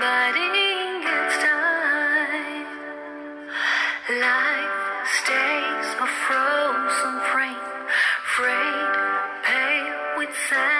Somebody its time. Life stays a frozen frame, frayed, pale with sand.